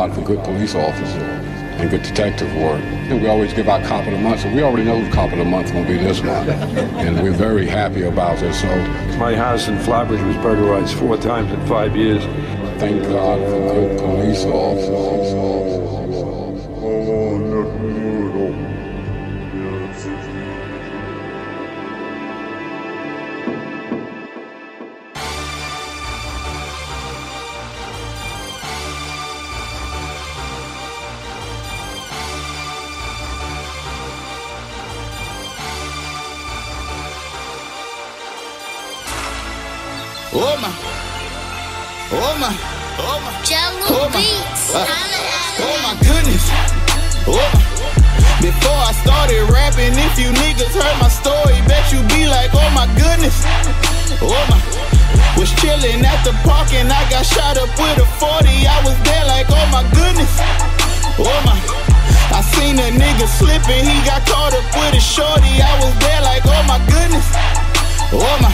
God for good police officers and good detective work. And we always give out cop of the month, so we already know the cop of the month will be this month. And we're very happy about this. So My house in Flatbush was burglarized four times in five years. thank God for good police officers. Oh my. I seen a nigga slipping, he got caught up with a shorty. I was there like, oh my goodness, oh my.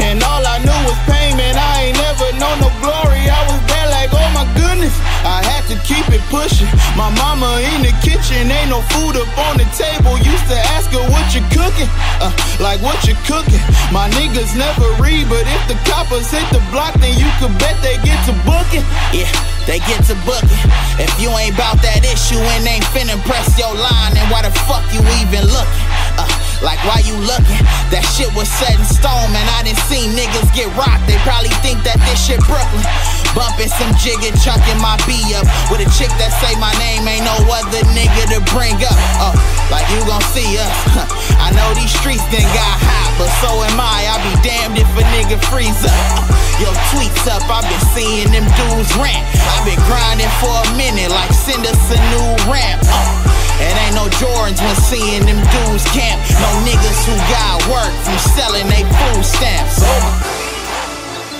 And all I knew was pain, man. I ain't never known no glory. I was there like, oh my goodness. I had to keep it pushing. My mama in the kitchen, ain't no food up on the table. Used to ask her what you cooking, uh, like what you cooking. My niggas never read, but if the coppers hit the block, then you could bet they get to booking. Yeah, they get to booking. If you ain't bout that issue and ain't finna press your line, then why the fuck you even looking? Uh, like why you looking? That shit was set in stone, man. I didn't see niggas get rocked. They probably think that this shit Brooklyn. Bumping some jigger, chunking my B up with a chick that say my name. Ain't no other nigga to bring up. Oh, like you gon' see us. I know these streets done got hot, but so am I. I be damned if a nigga freeze up. Uh, Yo, tweets up. I been seeing them dudes rant. I been grinding for a minute, like send us a new ramp. Uh, it ain't no Jordans when seeing them dudes camp. No niggas who got work from selling they food stamps. Oh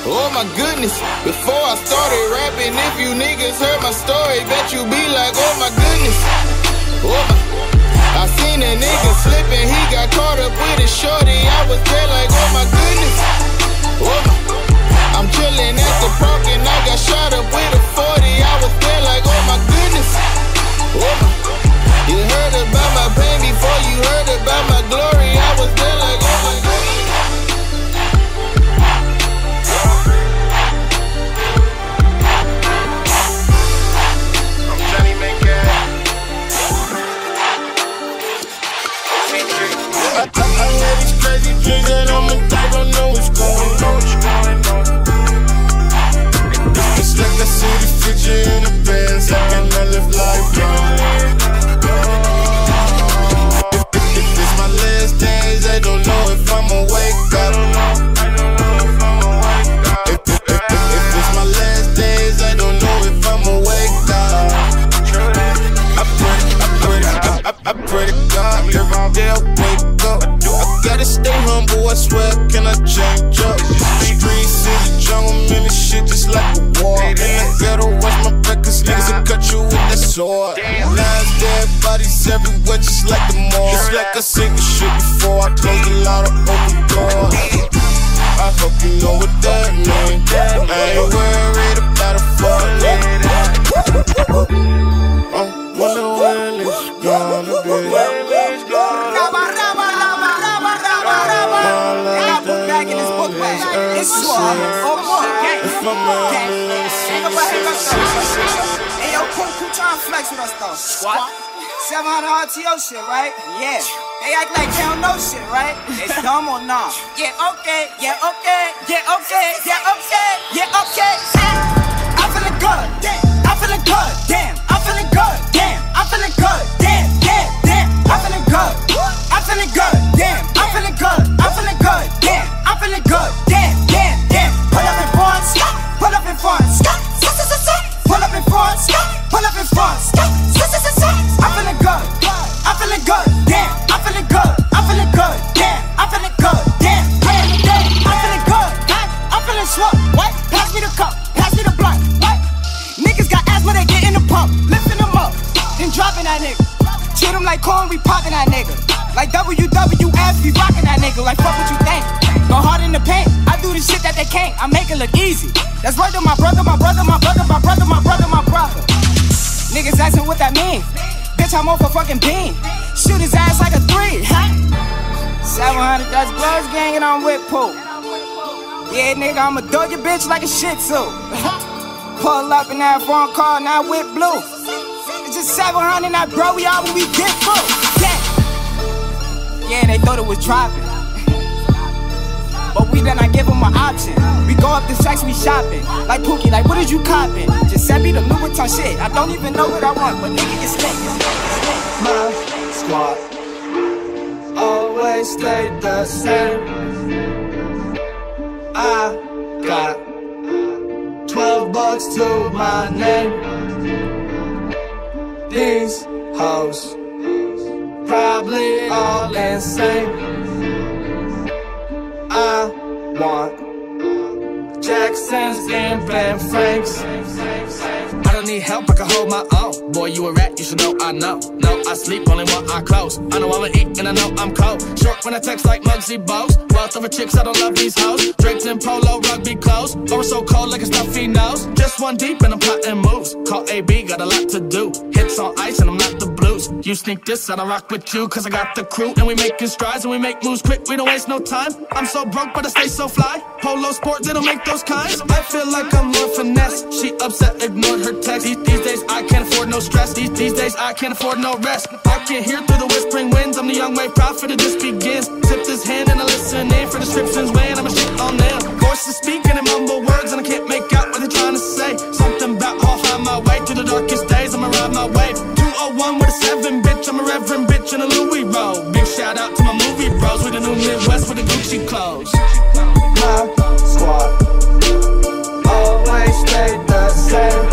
oh my goodness. Before I started rapping, if you niggas heard my story, bet you be like, oh my goodness. Oh my. I seen a nigga slipping, he got caught up with a shorty. I was there like, oh my goodness. Oh my. I'm chillin' at the park and I got shot up with a 40. I was there like, oh my goodness. Oh my. You heard about my pain before you heard about my glory. I was there like, oh I'm type, don't know what's going on. It's like I see the future in the I live. If, it's my last days, I don't know if I'ma wake up. God every day I wake up. I gotta stay humble, I swear, can I change up? Streets is a jungle, man, this shit just like a war. In the ghetto, watch my back, cause niggas will cut you with that sword. Lines dead bodies everywhere, just like the mall. It's like I seen the shit before, I closed a lot of open doors. I hope you know what that means. I ain't worried about a falling. I wonder when it's though. Hey, yo, flex with us though. Squat. 700 RTO shit, right? Yeah. They act like they don't know shit, right? They dumb or nah? Yeah, okay. Yeah, okay. Yeah, okay. Yeah, okay. Yeah, okay. I'm feeling good. I'm feeling good. Damn. I'm feeling good. Damn. I'm feeling good. Damn. Damn. Damn. I'm feeling good. I'm feeling good. Damn. I'm feeling good. I'm feeling good. Damn. I'm feeling good. Damn. Damn. Damn. Pull up in front. Stop. Pull up in front. Stop. Stop. Pull up in front. Stop. Pull up in front. Stop. Stop. I'm feeling good. I'm feeling good. Damn. I'm feeling good. I'm feeling good. Damn. I'm feeling good. Damn. Damn. Damn. I'm feeling good. I'm feeling swole. What? Pass me the cup. Pass me the blunt. What? Niggas got asthma, they get in the pump. Lifting them up. Then dropping that nigga. Treat him like corn, we popping that nigga. Like WWF, be rocking that nigga. Like fuck what you think. Go hard in the paint. I do the shit that they can't. I make it look easy. That's right to my brother, my brother, my brother, my brother, my brother, my brother. Niggas asking what that mean. Bitch, I'm off a fucking beam. Shoot his ass like a three. Huh? 700 that's gloves gangin' on whip pool. Yeah, nigga, I'ma dog your bitch like a shit too. Pull up in that phone car, now whip blue. Just 700 that bro, we all when we get full. Yeah. Yeah, they thought it was dropping. But we did not give them an option. We go up the sex, we shopping. Like Pookie, like what is you copping? Just send me the Louis Vuitton shit. I don't even know what I want, but nigga, it's lit. My squad always stay the same. I got 12 bucks to my name. These hoes probably all insane. I want Jacksons and Ben Franks. I don't need help, I can hold my own. Boy, you a rat, you should know I know. No, I sleep only when I close. I know I'ma eat and I know I'm cold. Short when I text like Muggsy Bogues. Wealth over chicks, I don't love these hoes. Draped in polo, rugby clothes. Over so cold like a stuffy nose. Just one deep and I'm plotting moves. Call AB, got a lot to do. Hits on ice and I'm not the blues. You sneak this I rock with you, cause I got the crew. And we making strides and we make moves quick, we don't waste no time. I'm so broke, but I stay so fly. Polo sports, they don't make those kinds. I feel like I'm Lord Finesse. She upset, ignored her text. These, these days I can't afford no stress. These, these days I can't afford no rest. I can't hear through the whispering winds. I'm the young way prophet, it just begins. Tip this hand and I listen in for descriptions when I'm a shit on them. Voices speaking in mumble words and I can't make out what they're trying to say. Something about how high my way through the darkest days. I'ma ride my wave. 201 with a 7, bitch. I'm a reverend bitch in a Louis robe. Big shout out to my movie bros with the new Midwest with the Gucci clothes. My squad always stay the same.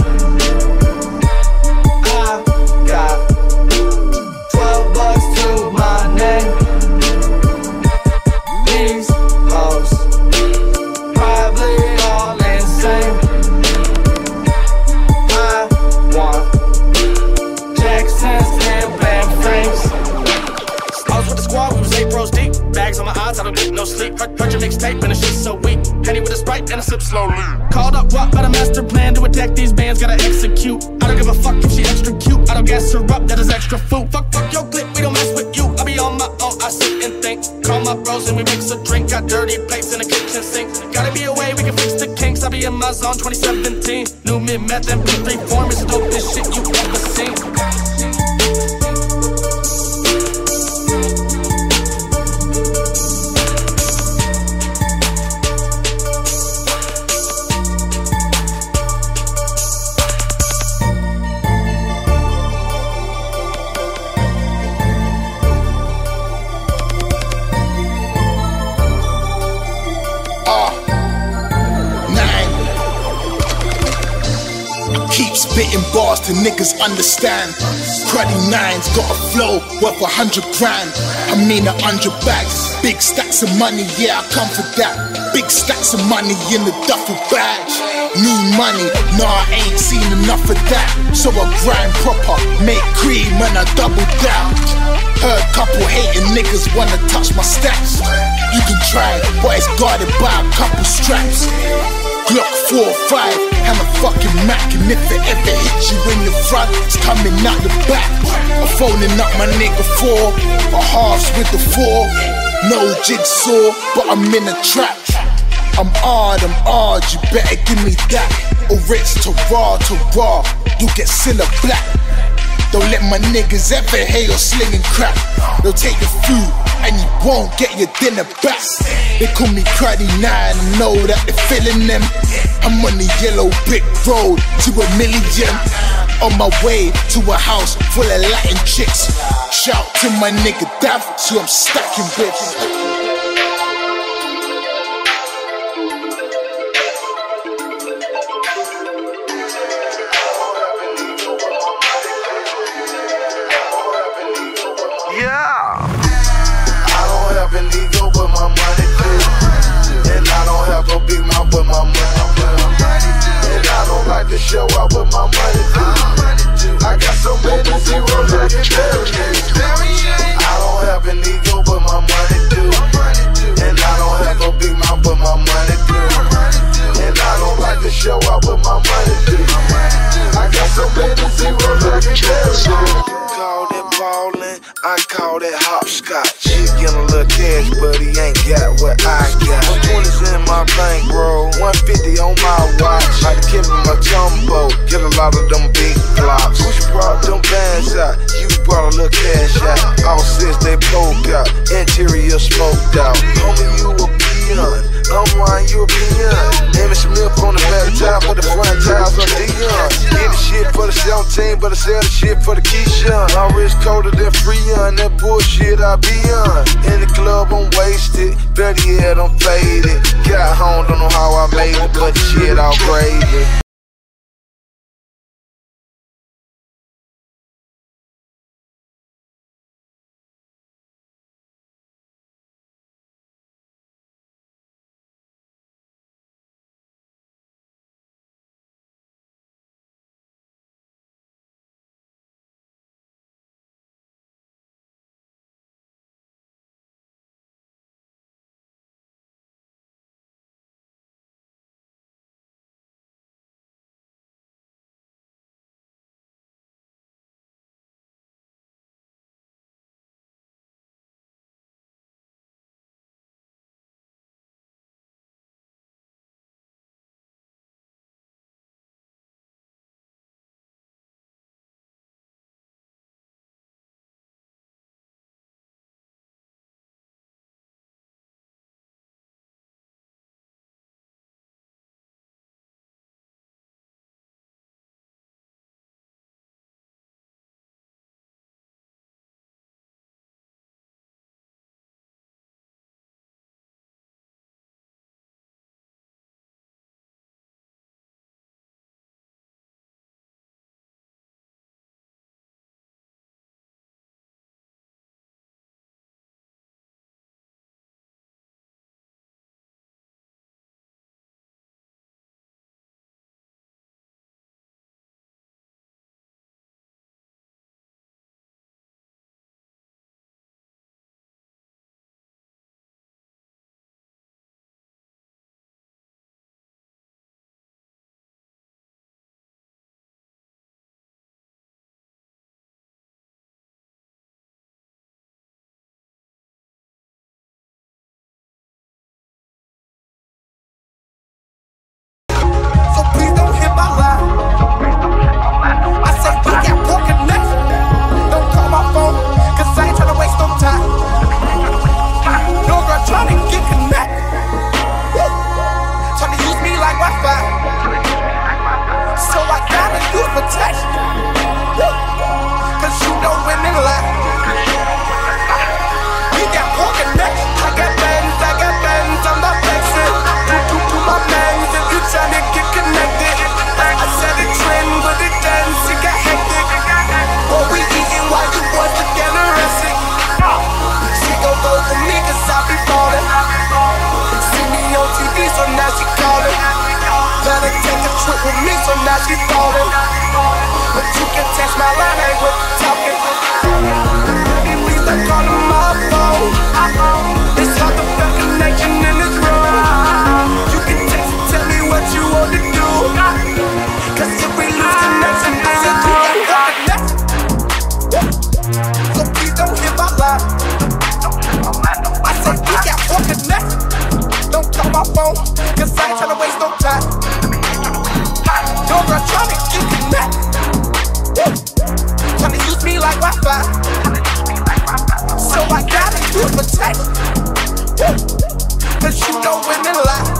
Bags on my eyes, I don't get no sleep. Heard, heard your mixtape and the shit's so weak. Penny with a sprite and a sip slowly. Called up what about a master plan to attack these bands, gotta execute. I don't give a fuck if she extra cute. I don't gas her up, that is extra food. Fuck, fuck your clip, we don't mess with you. I be on my own, I sit and think. Call my bros and we mix a drink. Got dirty plates in the kitchen sink. Gotta be a way we can fix the kinks. I be in my zone 2017. New mid meth and P3 form is dope this shit you ever seen. To niggas understand. Cruddy nines got a flow worth a hundred grand. I mean a hundred bags. Big stacks of money, yeah, I come for that. Big stacks of money in the duffel bag. New money, nah, I ain't seen enough of that. So I grind proper, make cream and I double down. Heard couple hating niggas wanna touch my stacks. You can try, but it's guarded by a couple straps. Glock 4 5 and a fucking Mac And if it ever hits you in the front, it's coming out the back. I'm phoning up my nigga 4 A halves with the 4 No jigsaw, but I'm in a trap. I'm hard, I'm hard, you better give me that. Or it's to raw, to raw, you get Cilla Black. Don't let my niggas ever or slinging crap. They'll take your food and you won't get your dinner back. They call me Cruddy Nine, I know that they're feeling them. I'm on the yellow brick road to a million. On my way to a house full of Latin chicks. Shout to my nigga Dav, so I'm stacking bitches. Show out, but my money clear. I got so many zeros, I can bury. I don't have an ego, but my money do. And I don't have no big mouth, but my money do. And I don't like to show out, but my money do. I got so many zeros, I can tell Call that ballin', I call that hopscotch. He get a little cash, but he ain't got what I got. 20s in my bankroll, 150 on my watch. I keep my jumbo, get a lot of them big blocks. Push brought them bands out, you brought a little cash out. All since they poke out, interior smoked out. Homie, you a peon, I'm one European. Amy Smith on the back top, but the front tires on Dion. Get the shit for the 17, but I sell the shit for the Keyshawn. My wrist colder than Freon, that bullshit I be on. In the club, I'm wasted, better yet, I'm faded. Got home, don't know how I made it, but shit all gravy. Protection. Trip with me, so now she falling. But you can text my line, ain't with talking. Please don't call my phone. It's in. You can text and tell me what you want to do. Cause if we lose connection, I. So please don't hit my line. I said got. Don't call my phone, cause I Wi-Fi. So I gotta do protect. Cause you know women lie.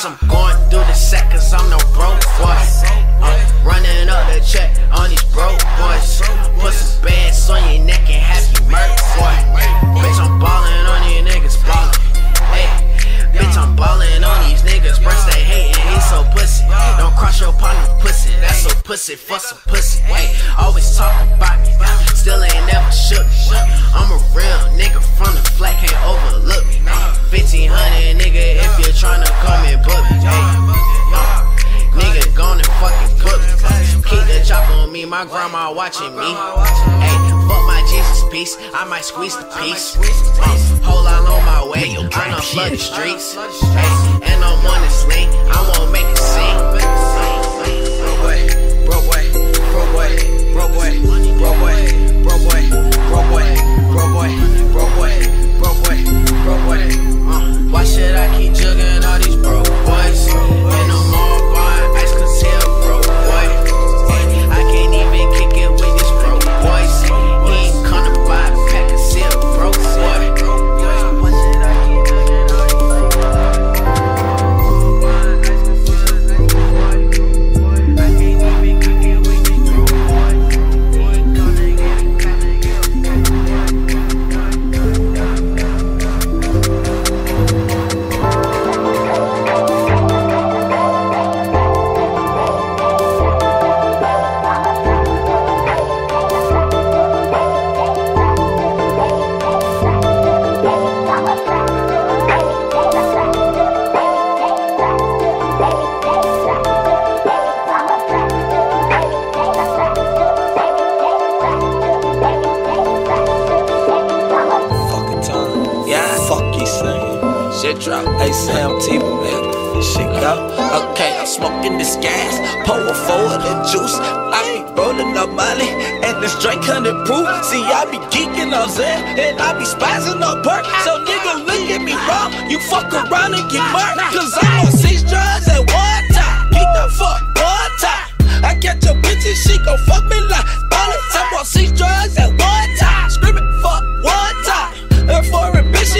Some. him. Watching me. Hey, fuck my Jesus piece, I might squeeze the piece. Uh, whole lot on my way, tryna flood the streets. Hey, and I'm on this lane, I won't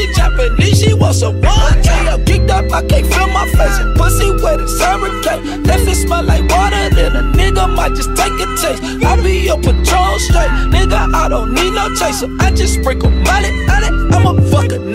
she Japanese, she wants some one. I'm geeked up, I can't feel my face. Pussy wet as hurricane. If it smell like water, then a nigga might just take a taste. I be your patrol straight. Nigga, I don't need no chaser. I just sprinkle molly on it. I'm a fucker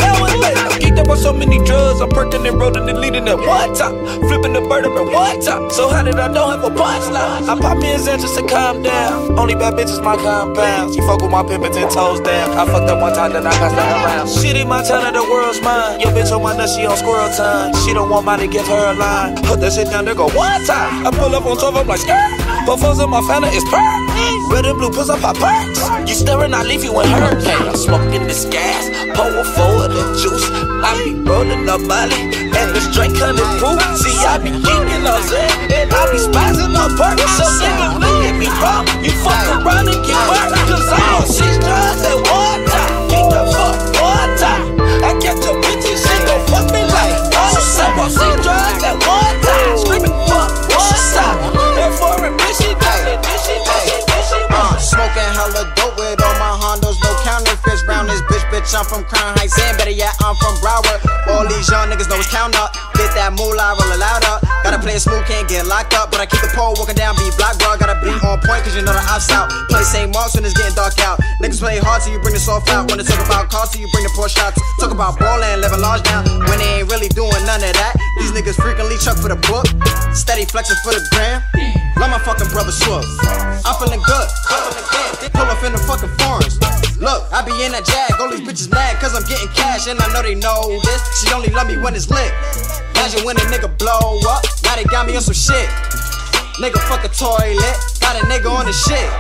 up on so many drugs. I'm perking and rolling and leading at one time. Flipping the bird up at one time. So how did I know have a punchline? I pop me Xan just to calm down. Only bad bitches my compound. She fuck with my pimpin' ten toes down. I fucked up one time, then I got stuck around. Shit in my town, the world's mine. Yo, bitch on my nuts, she on squirrel time. She don't want mine to give her a line. Put that shit down there, go one time. I pull up on 12, I'm like, skirt. But foes in my family is perk. Red and blue puss up our perks. You staring, I leave you in her. Hey, I'm smoking this gas, pour forward the juice. I be rolling up Molly, and this drink hundred proof. See, I be geeking on Xan, and I be spazzing on perk. So nigga, look at me wrong. You fuck around and get worked. Cause I'm on six drugs one time. Geek the fuck time. I catch a bitch and she gon' fuck me like all the. I'm on six drugs bitch, I'm from Crown Heights, and better yet, I'm from Broward. All these young niggas know it's count up. Get that moolah, roll it loud up. Gotta play it smooth, can't get locked up. But I keep the pole walking down, be block, bro. Gotta be on point, cause you know the ops out. Play St. Mark's when it's getting dark out. Niggas play hard till you bring the soft out. Wanna talk about cars till you bring the Porsche shots. Talk about ballin', living large now. When they ain't really doing none of that. These niggas frequently chuck for the book. Steady flexing for the gram. Love my fucking brother Swift. I'm feeling good. Pull up in the fucking foreigns. Look, I be in that jag. All these bitches mad cause I'm getting cash. And I know they know this. She only love me when it's lit. Imagine when a nigga blow up. Now they got me on some shit. Nigga fuck a toilet. Got a nigga on the shit.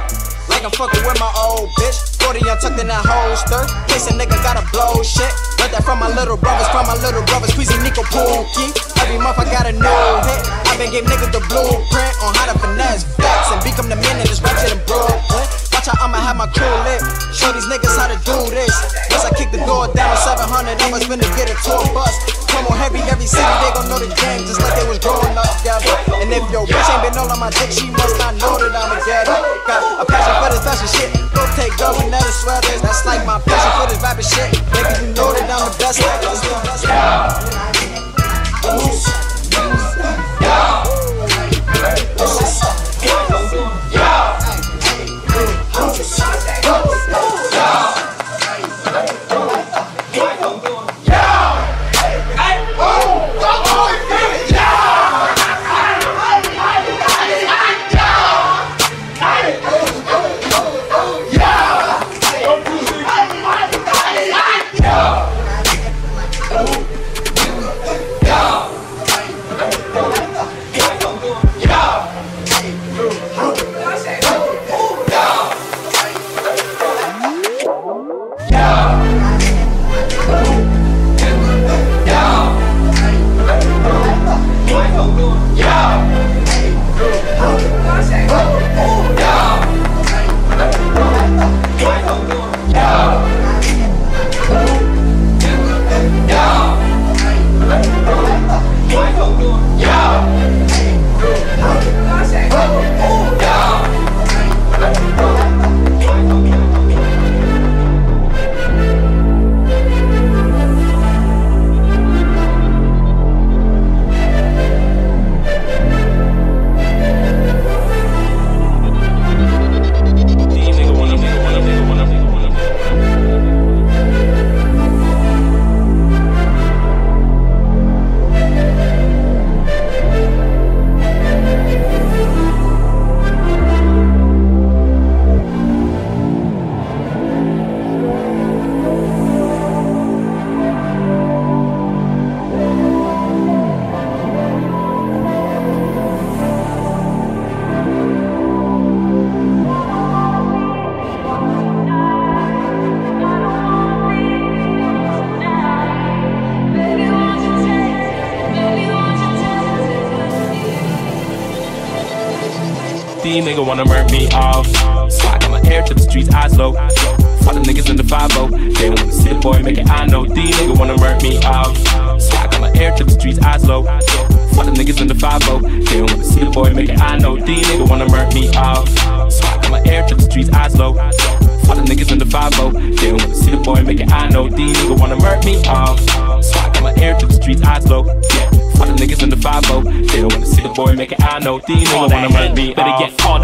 Like I'm fucking with my old bitch. 40 young tucked in that holster. Case a nigga gotta blow shit. Learned that from my little brothers, from my little brothers. Squeezy Nico Pookie. Every month I got a new hit. I been giving niggas the blueprint on how to finesse facts and become the man this rap shit in Brooklyn. Watch I'ma have my crew lit. Show these niggas how to do this. Once I kick the door down with 700, I'ma spin to get a tour bus. Come on heavy, every city they gon' know the game just like they was growing up together. And if your bitch ain't been all on my dick, she must not know that I'm a getter. Got a passion for this fashion shit. Go take government at sweaters. That's like my passion for this rapping shit. Nigga, you know that I'm the best. These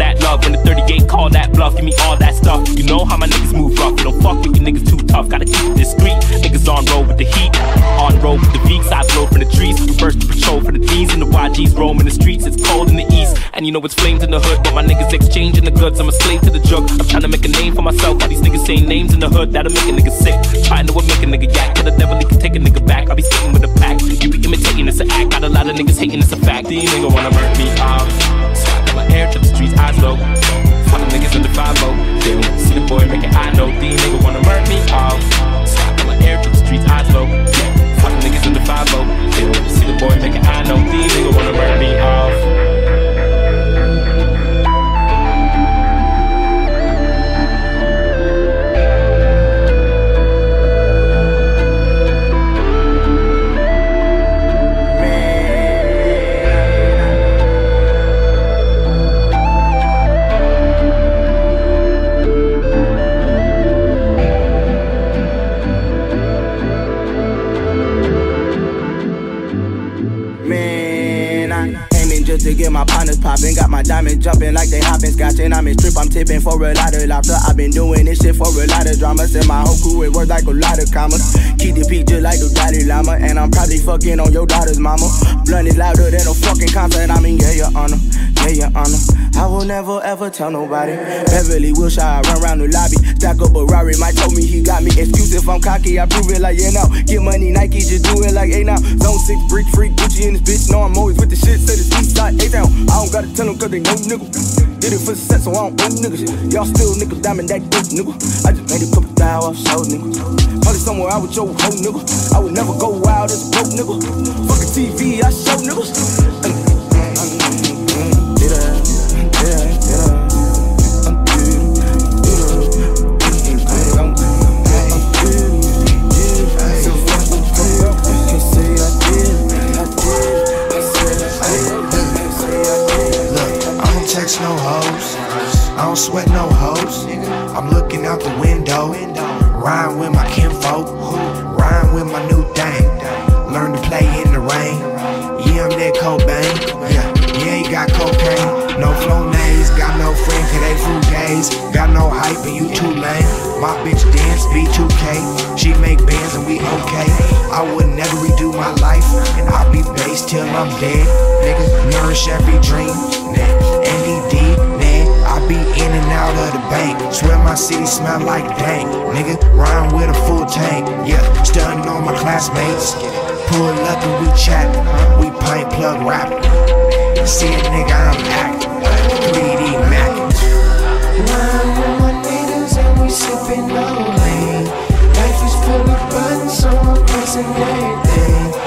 that love. When the 38 call that bluff, give me all that stuff. You know how my niggas move rough. You don't fuck with you niggas too tough. Gotta keep discreet. Niggas on road with the heat. On road with the beats. I blow from the trees. First to patrol for the D's and the YGs. Roaming the streets. It's cold in the east. And you know it's flames in the hood. But my niggas exchanging the goods. I'm a slave to the drug. I'm trying to make a name for myself. All these niggas saying names in the hood. That'll make a nigga sick. Trying to make a nigga yak. To the devil, he can take a nigga back. I'll be sticking with the pack. You be imitating, it's an act. Got a lot of niggas hating, it's a fact. These niggas wanna murk me off. My air to the streets, eyes low. For the niggas in the 5 They wanna see the boy make it, I know. These niggas wanna murk me off. I my air to the streets, eyes low. For the niggas in the 5 They wanna see the boy make it, I know. These niggas wanna murk me off. My partners popping. Got my diamonds jumping like they hopping, scotching. I'm in strip, I'm tipping for a lot of laughter. I've been doing this shit for a lot of drama. Said my whole crew, it works like a lot of commas. Keep the peak just like the Dalai Lama. And I'm probably fucking on your daughter's mama. Blunt is louder than a fucking concert. I mean, yeah, your honor. Yeah, your honor. I will never ever tell nobody. Beverly Wilshire, I run around the lobby. Stack up a Rari, Mike told me he got me. Excuse if I'm cocky, I prove it like yeah now. Get money, Nike, just do it like A now. Zone 6, brick, freak, Gucci in this bitch. No, I'm always with the shit, say the east side, A down. I don't gotta tell them cause they know nigga. Did it for the set, so I don't own niggas. Y'all still niggas, diamond that dick, nigga. I just made a couple thou off show, nigga. Probably somewhere out with your hoe, nigga. I would never go wild as a broke nigga. Fucking TV, I show niggas. Don't sweat no hoes. I'm looking out the window, rhyme with my kinfolk, rhyme with my new thing. Learn to play in the rain. Yeah, I'm that Cobain. Yeah, you ain't got cocaine. No flow names, got no friend, cause they fool gays. Got no hype and you too lame. My bitch dance, B2K. She make bands and we okay. I would never redo my life, and I'll be based till I'm dead. Nigga, nourish every dream. Nah, I be in and out of the bank. Swear my city smell like dank. Nigga, rhyme with a full tank. Yeah, stunning on my classmates. Pull up and we chat. We pint plug rap. See a nigga, I'm acting. 3D Mac. Rhyme with my niggas and we sippin' on lean. Life is full of buttons, so I'm pressing everything.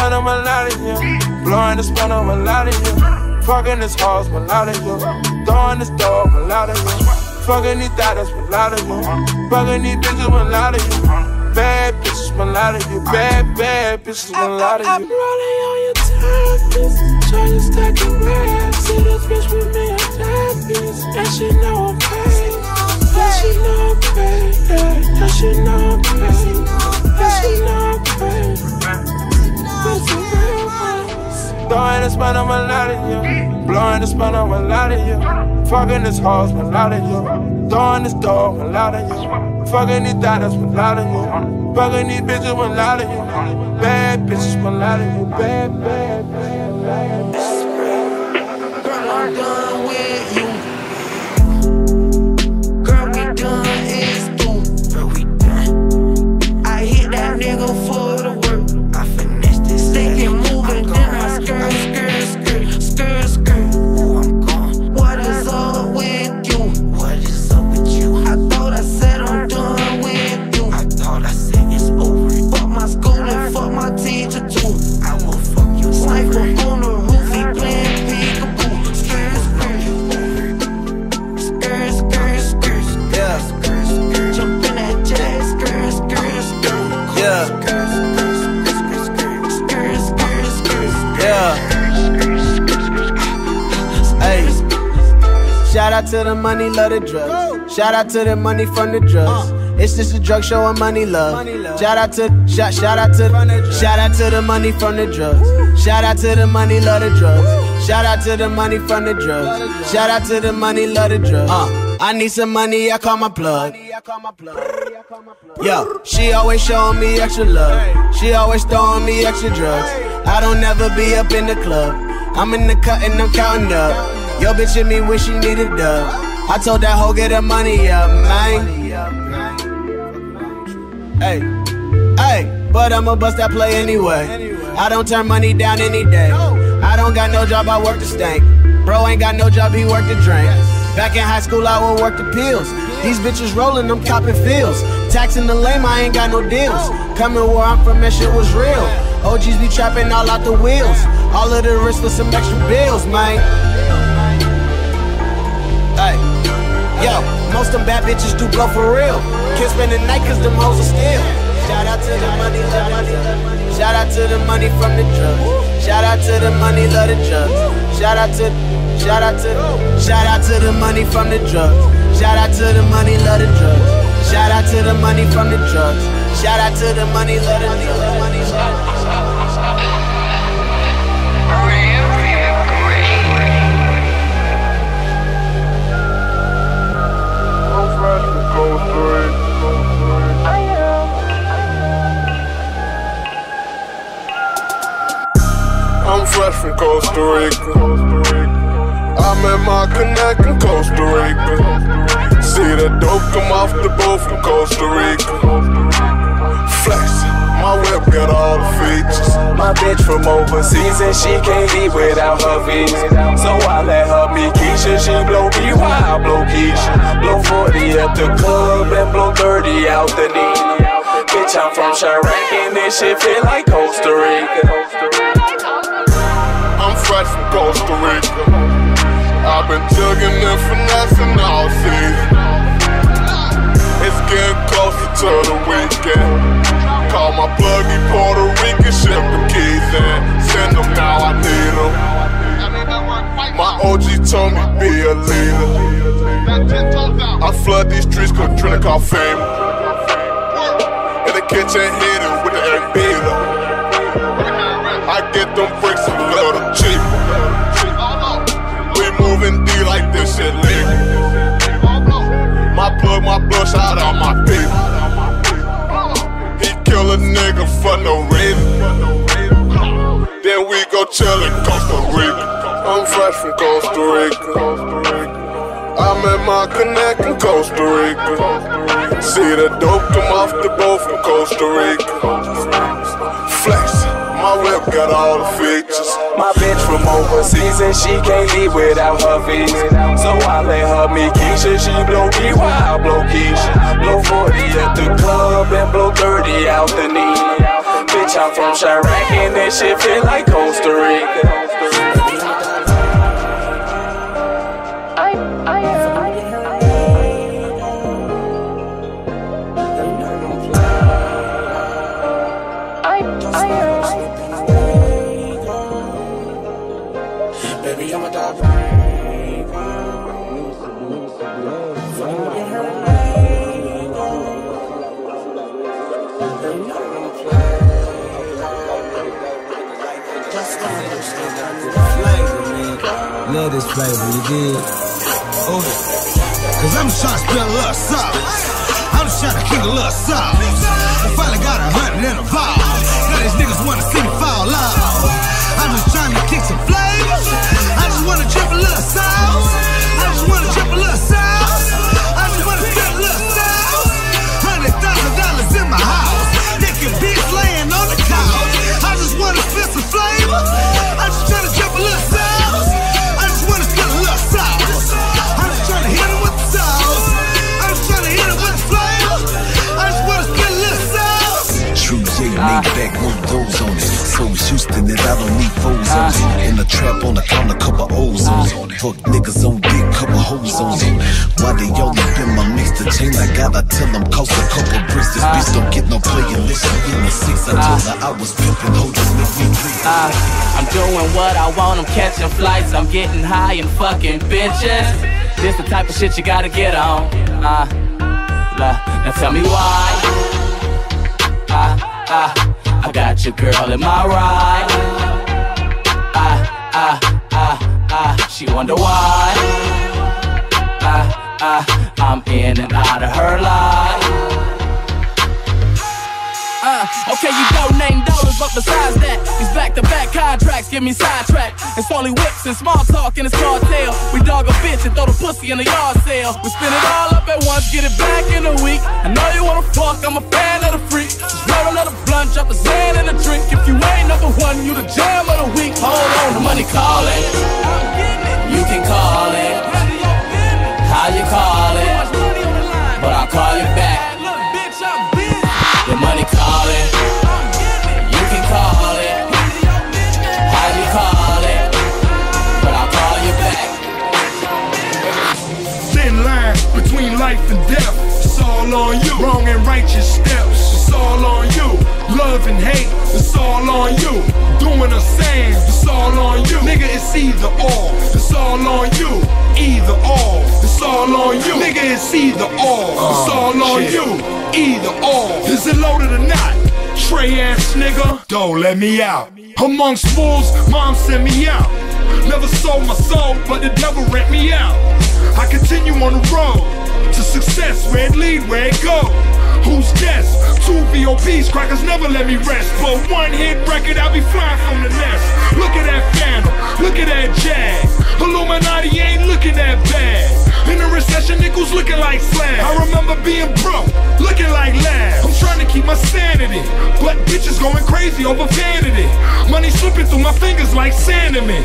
Spun on my lot of you. Blowing the spun on my lot of you. Fucking this hoes, my lot of you. Throwing this dog, my lot of you. Fucking these daughters, my lot of you. Fucking these bitches, my lot of you. Bad bitches, my lot of you. Bad, bad bitches, my lot of you. I'm rolling on your diamonds, trying to stack the racks. See this bitch with me a diamonds, and she know I'm crazy. And she know I'm crazy. Yeah, and she know I'm crazy. And she know I'm crazy. Throwing the spun on my lot of you. Blowing the spun on my lot of you. Fucking this hoes, my lot of you. Throwing this dog, my lot of you. Fucking these daughters, my lot of you. Fucking these bitches, my lot of you. Bad bitches, my lot of you. Bad, bad, bad, bad. Money, love the drugs. Shout out to the money from the drugs. It's just a drug show of money love. Shout out to shout shout out to shout out to the money from the drugs. Shout out to the money, love the drugs. Shout out to the money from the drugs. Shout out to the money, love the drugs. Uh, I need some money, I call my plug. Yo, she always showing me extra love. She always throwing me extra drugs. I don't never be up in the club. I'm in the cut and I'm counting up. Yo, bitch and me wish she needed dub. I told that hoe get the money up, man. Hey, hey, but I'ma bust that play anyway. I don't turn money down any day. I don't got no job, I work the stank. Bro ain't got no job, he work the drink. Back in high school, I would work the pills. These bitches rolling, I'm copping fields. Taxing the lame, I ain't got no deals. Coming where I'm from, that shit was real. OGs be trapping all out the wheels. All of the risk for some extra bills, man. Yo, most them bad bitches do blow for real. Can't spend the night cause them hoes are still. Shout out to the money, love money. Shout out to the money from the drugs. Shout out to the money, love the drugs. Shout out to, shout out to, shout out to the money from the drugs. Shout out to the money, love the drugs. Shout out to the money from the drugs. Shout out to the money, love the money. I'm fresh from Costa Rica. I'm at my connect in Costa Rica. See the dope come off the boat from Costa Rica. Flex, my whip got all the features. My bitch from overseas and she can't eat without her visa. So I let her be Keisha. She blow me while I blow Keisha. Blow 40 at the club and blow 30 out the knee. Bitch, I'm from Chiraq and this shit feel like Costa Rica. I'm fresh from Costa Rica. I've been jugging and finessing all season. Told me be a leader. I flood these streets cause Trina call fame. In the kitchen hitting with the air beater. I get them bricks and love them cheap. We moving D like this shit legal. My plug, my shout out my people. He kill a nigga for no reason. Then we go chill in Costa Rica. I'm fresh from Costa Rica. I'm at my connect in Costa Rica. See the dope come off the boat from Costa Rica. Flex, my whip got all the features. My bitch from overseas and she can't leave without her visa. So I let her meet Keisha. She blow me while I blow Keisha. Blow 40 at the club and blow 30 out the knee. Bitch, I'm from Chiraq and that shit feel like Costa Rica. Love this flavor, you did. Oh, cause I'm trying to spill a little sauce. I'm just trying to kick a little sauce. I finally got a hundred in a vault. Now these niggas wanna see me fall off. I'm just trying to kick some flavor. I just wanna drip a little sauce. I just wanna drip a little those on it. So Houston that I don't need foes on it. In the trap on the counter, couple O's on it. Fuck niggas on dick, couple hoes on it. Why they all up in my mix? The chain I got, I tell them cost a couple bricks. This bitch don't get no play unless she in the six. I told her I was pimping, hold this make me. Uh, I'm doing what I want, I'm catching flights, I'm getting high and fucking bitches. This the type of shit you gotta get on. Uh, now tell me why. Uh, uh, I got your girl in my ride. Uh, uh, uh, uh, she wonder why. Uh, uh, I'm in and out of her life. Uh, okay, you donating dollars, but besides that, these back-to-back contracts get me sidetracked. It's only whips and small talk in this cartel. We dog a bitch and throw the pussy in the yard sale. We spin it all up at once, get it back in a week. I know you wanna fuck, I'm a fan of the freak. Roll another blunt, drop the sand in a drink. If you ain't number one, you the jam of the week. Hold on, the money calling. You can call it. How you call it? But I'll call you back. The money calling. You can call it. How you call it? But I'll call you back. Thin line between life and death. It's all on you. Wrong and righteous steps. It's all on you. Love and hate. It's all on you. Doing or saying. It's all on you. Nigga, it's either or. It's all on you. Either or. It's all on you. Nigga, it's either or. It's oh, all on you. Either or. Is it loaded or not? Trey ass nigga, don't let me out. Amongst fools, mom sent me out. Never sold my soul, but the devil rent me out. I continue on the road to success, where it lead, where it go. Who's guess? Two VOPs, crackers never let me rest. But one hit record, I'll be flying from the nest. Look at that phantom, look at that jag. Illuminati ain't looking that bad. In the recession, nickels looking like slab. I remember being broke, looking like lab. I'm trying to keep my sanity, but bitches going crazy over vanity. Money slipping through my fingers like me.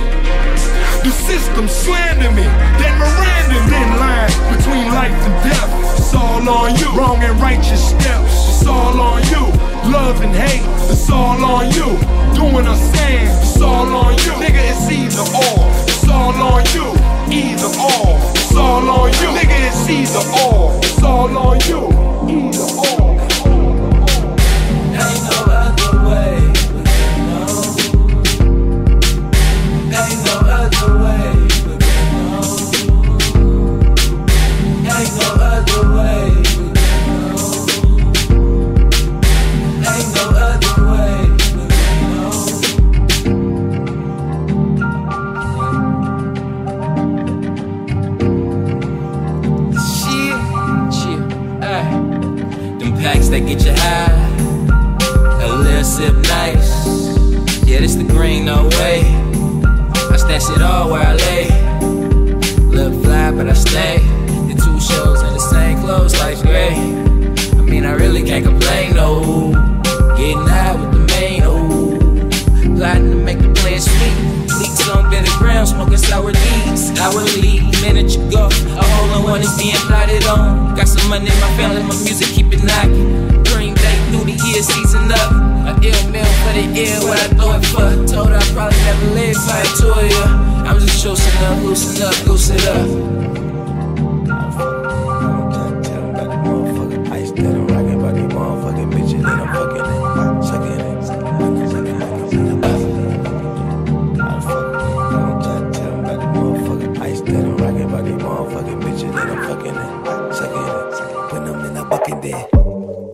The system slander me, then Miranda thin line between life and death. It's all on you. Wrong and righteous steps. It's all on you. Love and hate. It's all on you. Doing or saying. It's all on you. Nigga, it's either or. It's all on you. Either or. It's all on you. Nigga, it's either or. It's all on you. Either or.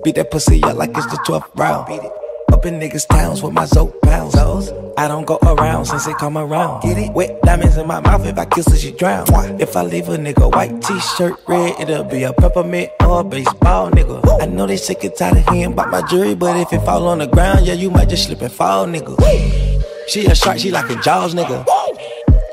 Beat that pussy up like it's the 12th round. Beat it. Up in niggas' towns with my Zoe pounds. I don't go around since it come around. Get it? Wet diamonds in my mouth. If I kiss her, she drown. If I leave a nigga white t-shirt red, it'll be a peppermint or a baseball nigga. I know they sick and tired of hearing about my jury, but if it fall on the ground, yeah, you might just slip and fall, nigga. She a shark, she like a Jaws, nigga.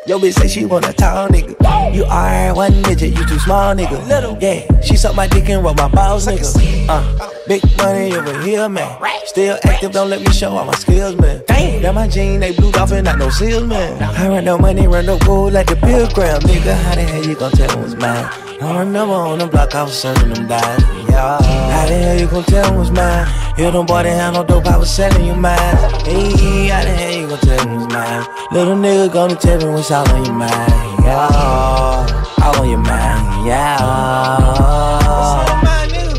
Yo, bitch say she want a tall nigga. You are one midget, you too small, nigga. Yeah. She suck my dick and rub my balls, nigga. Uh, big money over here, man. Still active, don't let me show all my skills, man. Damn, my jean, they blue off not no seals, man. I run no money, run no gold like the pilgrim, nigga. How the hell you gon' tell what's mine? I remember on the block, I was serving them dimes. How the hell you gon' tell what's mine? You don't boy that had no dope, I was selling you mine. Hey, how the hell you gon' tell what's mine? Little nigga gonna tell me what's all on your mind. Yeah, all on your mind. Yeah.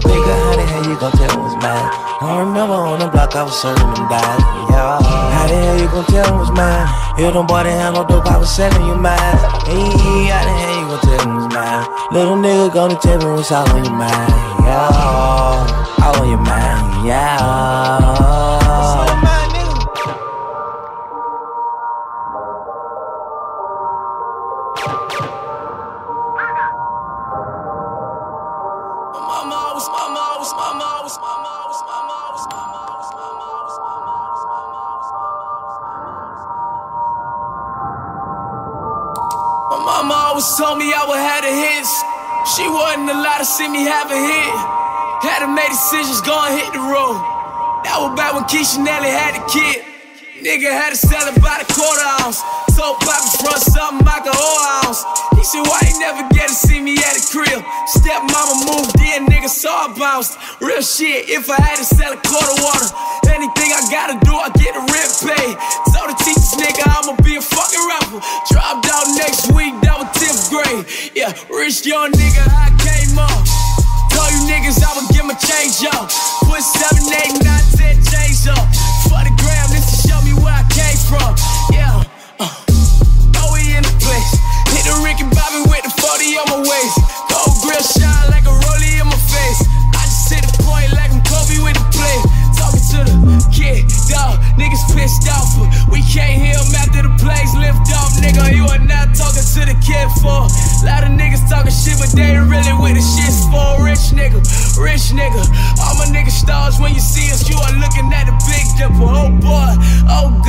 Nigga, how the hell you gon' tell what's mine? I remember on the block, I was serving them dimes. Yeah. How the hell you gon' tell what's mine? You don't boy that had no dope, I was selling you mine. Hey, how the hell you gon' tell what's mine? Little nigga gonna tell me what's all on your mind. Yeah, all on your mind. Yeah. That was back when Keisha Nelly had a kid. Nigga had to sell it by the quarter ounce. So Poppy front something like a whole ounce. He said, why you never get to see me at the crib? Step mama moved in, nigga saw I bounced. Real shit, if I had to sell a quarter water, anything I gotta do, I get a rent paid. So the teach this nigga, I'ma be a fucking rapper. Dropped out next week, that was 10th grade. Yeah, rich young nigga, I came up. Told you niggas I would give my change up. Put 7, 8, 9, 10 change up. For the gram, this to show me where I came from. Yeah. Uh. Oh, we in the place. Hit the Ricky Bobby with the 40 on my waist. Nigga, rich nigga. All my niggas stars when you see us, you are looking at the big dipper. Oh boy, oh god.